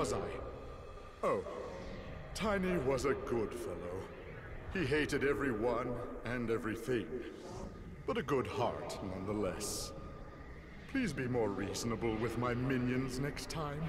was I? Oh, Tiny was a good fellow. He hated everyone and everything, but a good heart nonetheless. Please be more reasonable with my minions next time.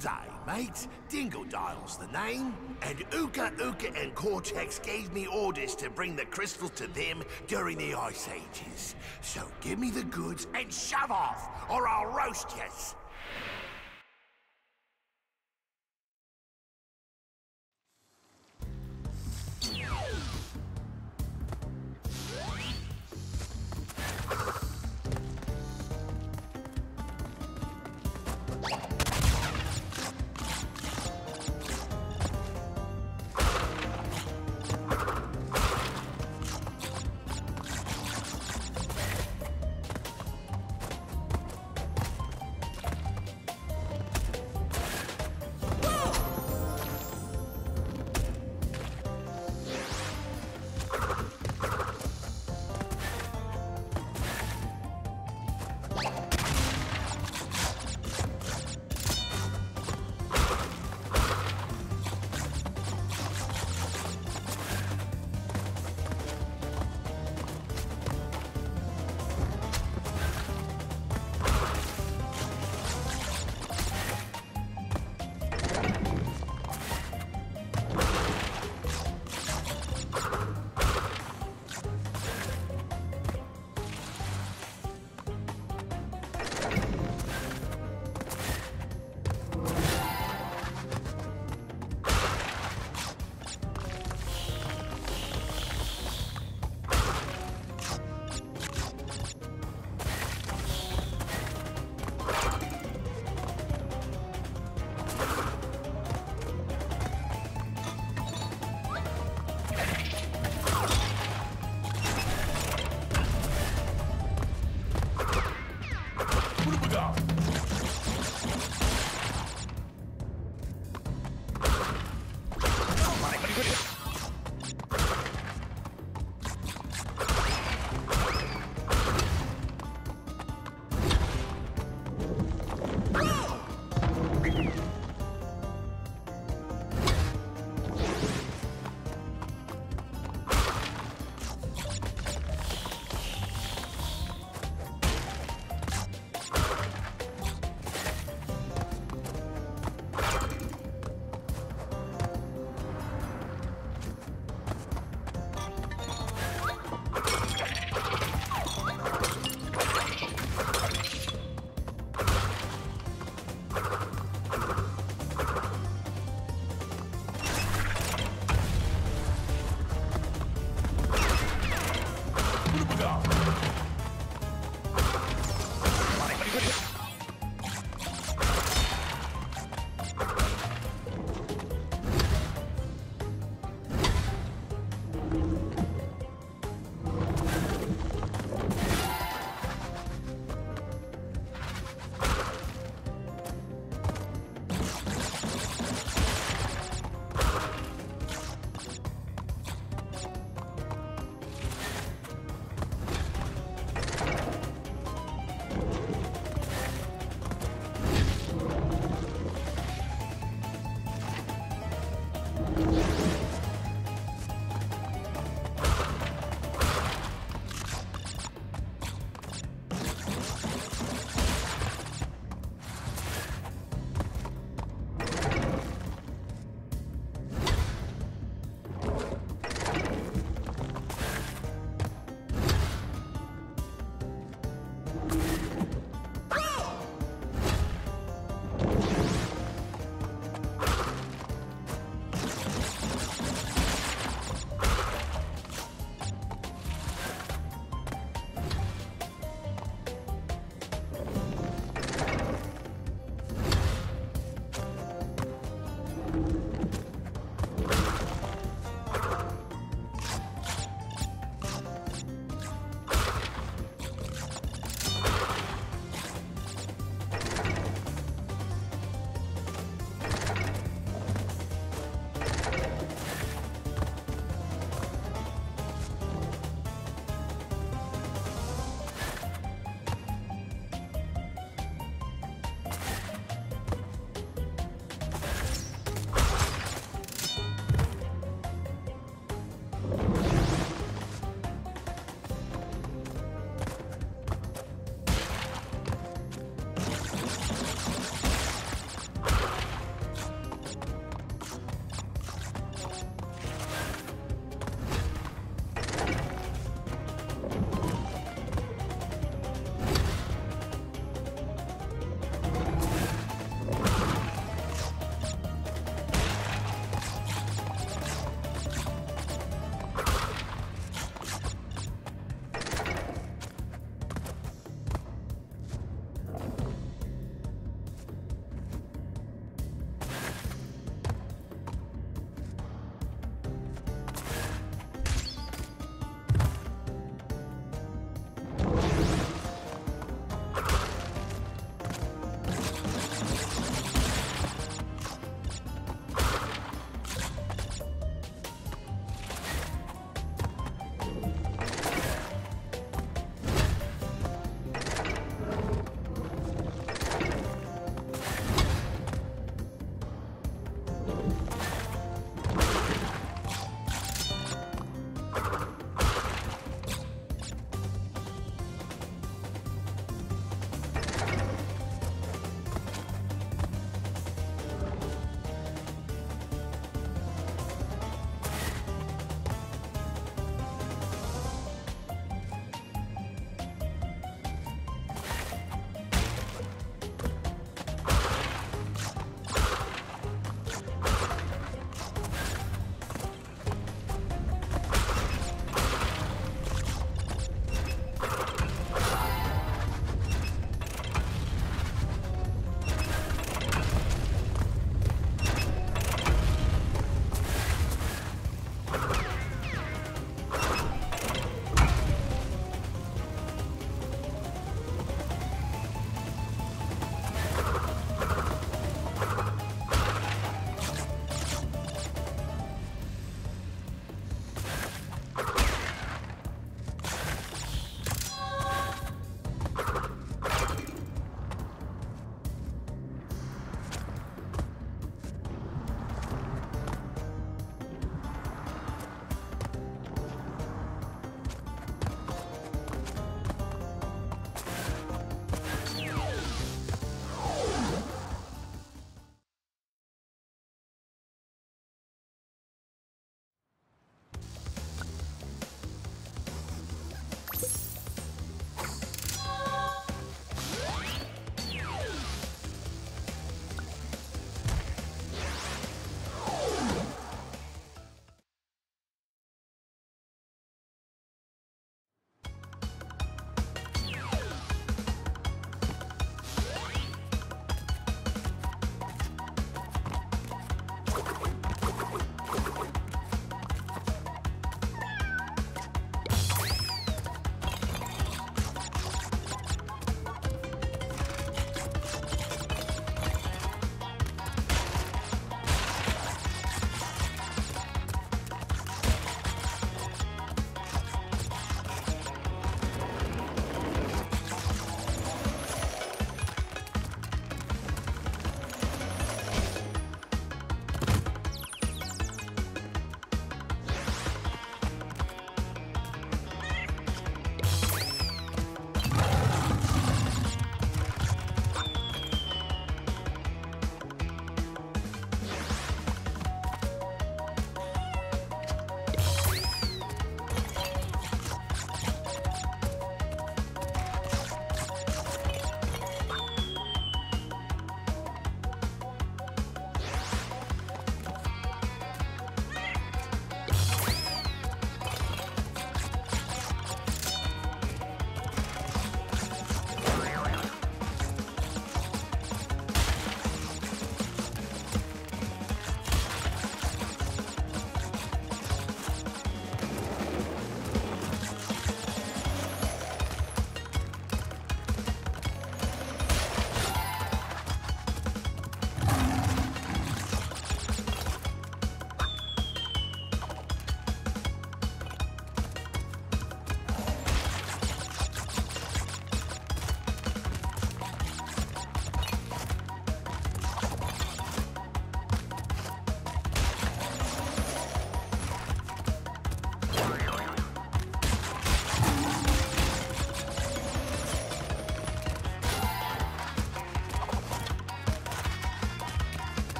Day, mate. Dingodile's the name, and Uka Uka and Cortex gave me orders to bring the crystals to them during the Ice Ages. So give me the goods and shove off, or I'll roast yous.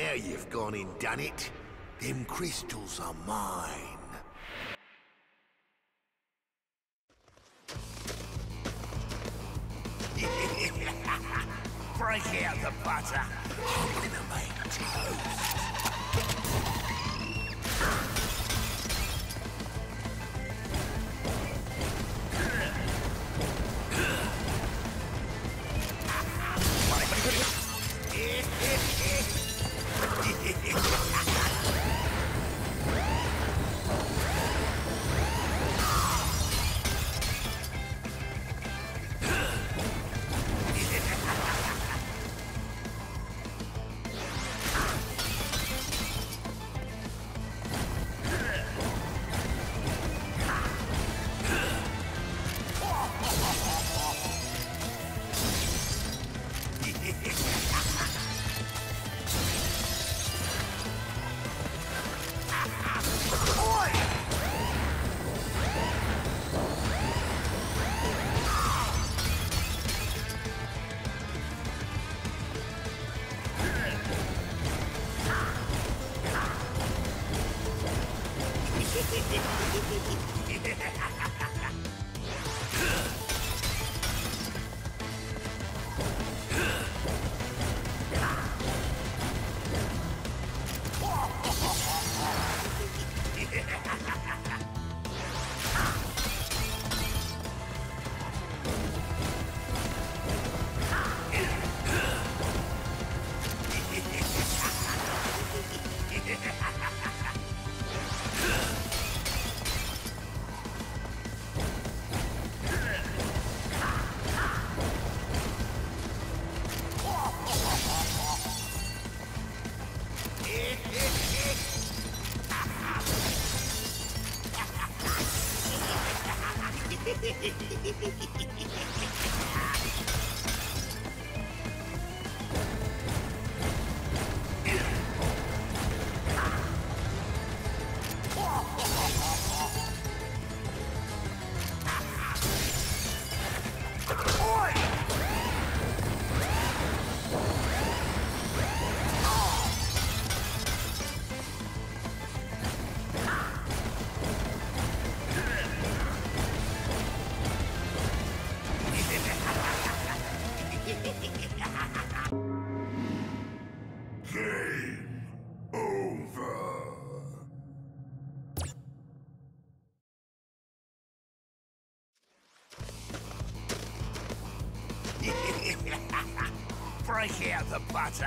Now you've gone and done it. Them crystals are mine. ハハハハハ!バーツ